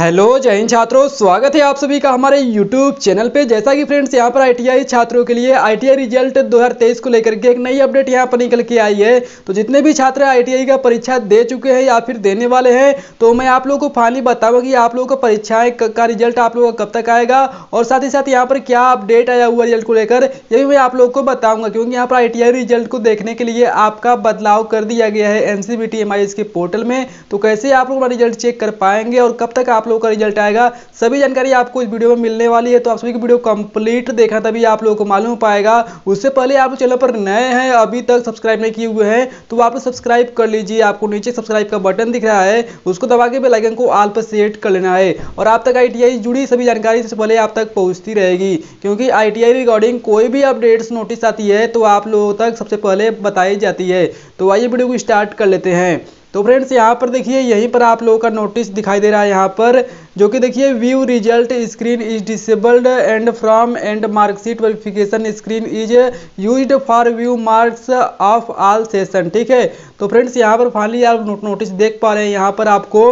Hello, जय हिंद छात्रों, स्वागत है आप सभी का हमारे यूट्यूब चैनल पे। जैसा कि फ्रेंड्स, यहाँ पर आईटीआई छात्रों के लिए आईटीआई रिज़ल्ट 2023 को लेकर के एक नई अपडेट यहाँ पर निकल के आई है। तो जितने भी छात्र आईटीआई का परीक्षा दे चुके हैं या फिर देने वाले हैं तो मैं आप लोगों को फाइनली बताऊँगा कि आप लोगों का परीक्षाएँ का रिज़ल्ट आप लोगों का कब तक आएगा और साथ ही साथ यहाँ पर क्या अपडेट आया हुआ रिज़ल्ट को लेकर, ये भी मैं आप लोग को बताऊँगा। क्योंकि यहाँ पर आईटीआई रिज़ल्ट को देखने के लिए आपका बदलाव कर दिया गया है एनसीबीटी के पोर्टल में। तो कैसे आप लोग रिज़ल्ट चेक कर पाएँगे और कब तक आप लोगों का रिज़ल्ट आएगा। सभी जानकारी आपको इस वीडियो में मिलने वाली है तो आप सभी की वीडियो कंप्लीट देखना तभी आप लोगों को मालूम पाएगा। उससे पहले आप चैनल पर नए हैं, अभी तक सब्सक्राइब नहीं किए हुए हैं तो आप सब्सक्राइब कर लीजिए। आपको नीचे सब्सक्राइब का बटन दिख रहा है, उसको दबा के बेल आइकन को आल पर सेट कर लेना है। और आप तक आई जुड़ी सभी जानकारी सबसे पहले आप तक पहुँचती रहेगी, क्योंकि आई रिगार्डिंग कोई भी अपडेट्स, नोटिस आती है तो आप लोगों तक सबसे पहले बताई जाती है। तो आइए वीडियो को स्टार्ट कर लेते हैं। तो फ्रेंड्स यहाँ पर देखिए, यहीं पर आप लोगों का नोटिस दिखाई दे रहा है यहाँ पर, जो कि देखिए view result screen is disabled and from and marksheet verification screen is used for view marks of all session ठीक है? तो फ्रेंड्स यहाँ पर फाइनली आप नोटिस देख पा रहे हैं, यहाँ पर आपको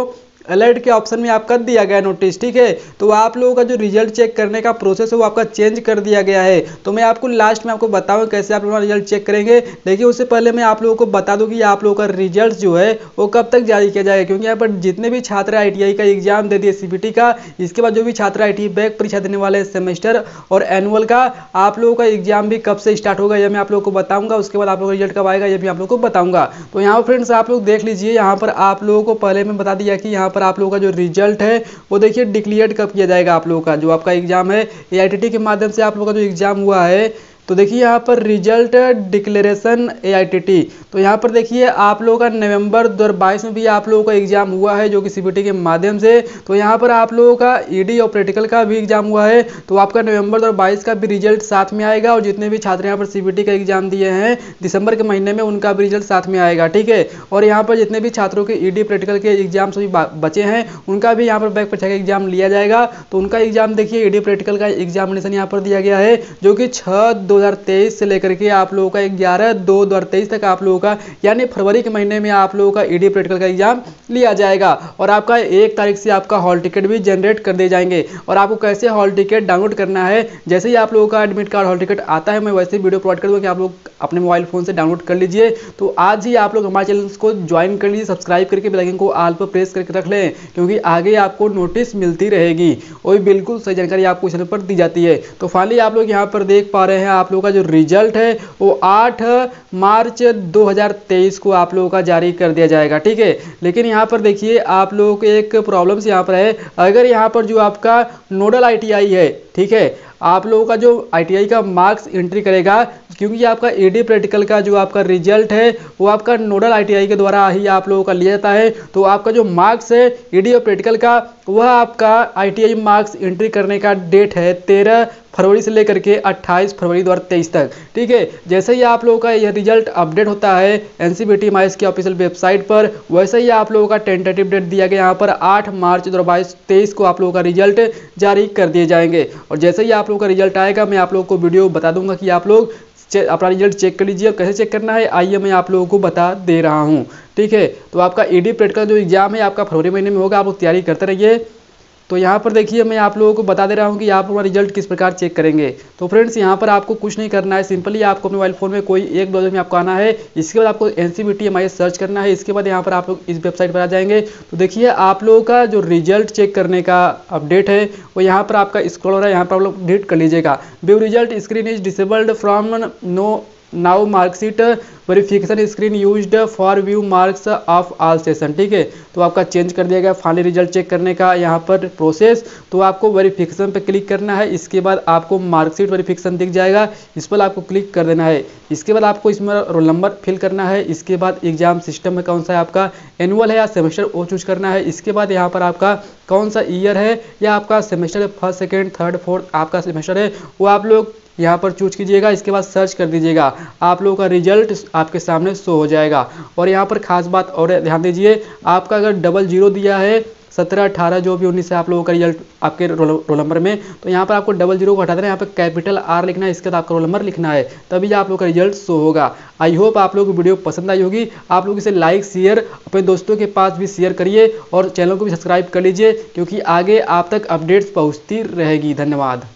अलर्ट के ऑप्शन में आप आपका दिया गया नोटिस ठीक है? तो आप लोगों का जो रिज़ल्ट चेक करने का प्रोसेस है, वो आपका चेंज कर दिया गया है। तो मैं आपको लास्ट में आपको बताऊँ कैसे आप लोग रिज़ल्ट चेक करेंगे। लेकिन उससे पहले मैं आप लोगों को बता दूँ कि आप लोगों का रिज़ल्ट जो है, वो कब तक जारी किया जाएगा? क्योंकि यहाँ पर जितने भी छात्र आई का एग्ज़ाम दे दिए सी का, इसके बाद जो भी छात्र आई बैक परीक्षा देने वाले सेमेस्टर और एनुअल का, आप लोगों का एग्ज़ाम भी कब से स्टार्ट होगा, यह मैं आप लोगों को बताऊँगा। उसके बाद आप लोगों का रिज़ल्ट कब आएगा, यह भी आप लोगों को बताऊँगा। तो यहाँ फ्रेंड्स आप लोग देख लीजिए, यहाँ पर आप लोगों को पहले मैं बता दिया कि यहाँ पर आप लोगों का जो रिज़ल्ट है, वो देखिए डिक्लेयर कब किया जाएगा आप लोगों का। जो आपका एग्ज़ाम है ए के माध्यम से आप लोगों का जो एग्ज़ाम हुआ है तो देखिए यहाँ पर रिज़ल्ट डिक्लेरेशन एआईटीटी तो यहाँ पर देखिए आप लोगों का नवंबर 2022 में भी आप लोगों का एग्ज़ाम हुआ है, जो कि सीबीटी के माध्यम से। तो यहाँ पर आप लोगों का ईडी और प्रैक्टिकल का भी एग्ज़ाम हुआ है। तो आपका नवंबर 2022 का भी रिज़ल्ट साथ में आएगा और जितने भी छात्र यहाँ पर सीबीटी का एग्ज़ाम दिए हैं, दिसंबर के महीने में उनका भी रिज़ल्ट साथ में आएगा, ठीक है? और यहाँ पर जितने भी छात्रों के ईडी प्रैक्टिकल के एग्ज़ाम सभी बचे हैं, उनका भी यहाँ पर बैक परीक्षा का एग्ज़ाम लिया जाएगा। तो उनका एग्ज़ाम देखिए ईडी प्रैक्टिकल का एग्जामिनेशन यहाँ पर दिया गया है, जो कि छः 2023 से लेकर के आप लोगों का ग्यारह दो दो तक आप लोगों का, यानी फरवरी के महीने में आप लोगों का ईडी प्रैक्टिकल का एग्ज़ाम लिया जाएगा। और आपका एक तारीख से आपका हॉल टिकट भी जनरेट कर दिए जाएँगे। और आपको कैसे हॉल टिकट डाउनलोड करना है, जैसे ही आप लोगों का एडमिट कार्ड हॉल टिकट आता है, मैं वैसे ही वीडियो प्रोवाइड करूँगा कि आप लोग अपने मोबाइल फ़ोन से डाउनलोड कर लीजिए। तो आज ही आप लोग हमारे चैनल को ज्वाइन कर लीजिए सब्सक्राइब करके बेलाइकन को आल पर प्रेस करके रख लें, क्योंकि आगे आपको नोटिस मिलती रहेगी। वही बिल्कुल सही जानकारी आपको चैनल पर दी जाती है। तो फाइनली आप लोग यहाँ पर देख पा रहे हैं, आप लोगों का जो रिज़ल्ट है, वो 8 मार्च 2023 को आप लोगों का जारी कर दिया जाएगा, ठीक है? लेकिन यहाँ पर देखिए, आप लोगों को एक प्रॉब्लम यहाँ पर है। अगर यहाँ पर जो आपका नोडल आईटीआई है, ठीक है, आप लोगों का जो आईटीआई का मार्क्स एंट्री करेगा, क्योंकि आपका एडी प्रैक्टिकल का जो आपका रिज़ल्ट है, वो आपका नोडल आईटीआई के द्वारा ही आप लोगों का लिया जाता है। तो आपका जो मार्क्स है एडी और प्रैक्टिकल का, वह आपका आईटीआई मार्क्स एंट्री करने का डेट है तेरह फरवरी से लेकर के 28 फरवरी दो हज़ार तेईस तक। ठीक है, जैसे ही आप लोगों का यह रिज़ल्ट अपडेट होता है एन सी बी की ऑफिशियल वेबसाइट पर, वैसे ही आप लोगों का टेंटेटिव डेट दिया गया यहाँ पर 8 मार्च दो तेईस को आप लोगों का रिज़ल्ट जारी कर दिए जाएँगे। और जैसे ही आप लोगों का रिज़ल्ट आएगा, मैं आप लोगों को वीडियो बता दूँगा कि आप लोग अपना रिज़ल्ट चेक कर लीजिए। और कैसे चेक करना है, आइए मैं आप लोगों को बता दे रहा हूँ। ठीक है तो आपका ईडी प्रैक्टिकल जो एग्ज़ाम है, आपका फरवरी महीने में होगा। आप लोग तैयारी करते रहिए। तो यहाँ पर देखिए, मैं आप लोगों को बता दे रहा हूँ कि आप अपना रिज़ल्ट किस प्रकार चेक करेंगे। तो फ्रेंड्स यहाँ पर आपको कुछ नहीं करना है सिंपली आपको अपने मोबाइल फ़ोन में कोई एक ब्राउज़र में आपको आना है, इसके बाद आपको एन सी सर्च करना है, इसके बाद यहाँ पर आप लोग इस वेबसाइट पर आ जाएँगे। तो देखिए, आप लोगों का जो रिज़ल्ट चेक करने का अपडेट है, वो यहाँ पर आपका स्क्रॉल हो रहा है, यहाँ पर आप लोग डिलीट कर लीजिएगा। View result screen is disabled from no now marksheet verification screen used for view marks of all session, ठीक है? तो आपका चेंज कर दिया गया फाइनल रिज़ल्ट चेक करने का यहाँ पर प्रोसेस। तो आपको वेरिफिकेशन पर क्लिक करना है, इसके बाद आपको मार्कशीट वेरिफिकेशन दिख जाएगा, इस पर आपको क्लिक कर देना है। इसके बाद आपको इसमें रोल नंबर फिल करना है, इसके बाद एग्ज़ाम सिस्टम में कौन सा है आपका एनुअल है या सेमेस्टर, वो चूज़ करना है। इसके बाद यहाँ पर आपका कौन सा ईयर है या आपका semester, first, second, third, fourth, आपका सेमेस्टर है, वो आप लोग यहाँ पर चूज़ कीजिएगा, इसके बाद सर्च कर दीजिएगा। आप लोगों का रिज़ल्ट आपके सामने शो हो जाएगा। और यहाँ पर खास बात और ध्यान दीजिए, आपका अगर डबल ज़ीरो दिया है, सत्रह, अठारह, जो भी उन्नीस है आप लोगों का रिज़ल्ट आपके रोल नंबर में तो यहाँ पर आपको डबल ज़ीरो को हटा देना यहाँ पर कैपिटल आर लिखना है, इसके बाद आपका रोल नंबर लिखना है। तभी आप लोग का रिज़ल्ट शो होगा। आई होप आप लोग वीडियो पसंद आई होगी। आप लोग इसे लाइक शेयर अपने दोस्तों के पास भी शेयर करिए और चैनल को भी सब्सक्राइब कर लीजिए, क्योंकि आगे आप तक अपडेट्स पहुँचती रहेगी। धन्यवाद।